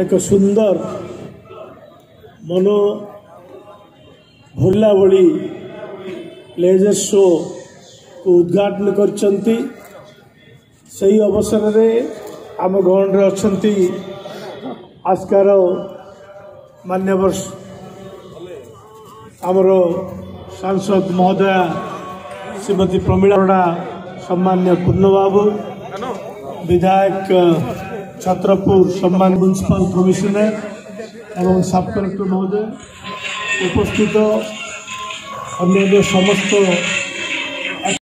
एक सुन्दर म शो को उद्घाटन गरिसर आम गाउँड्र अन्ति आजकार मान्यवर आमर सांसद महोदया श्रीमती प्रमिलाडा सम्मान्य पूर्णबाबु विधायक ছত্রপুর সম্মান মিউনিসিপাল কমিশনার এবং সাব কালেক্টর মহোদয় উপস্থিত অন্যান্য সমস্ত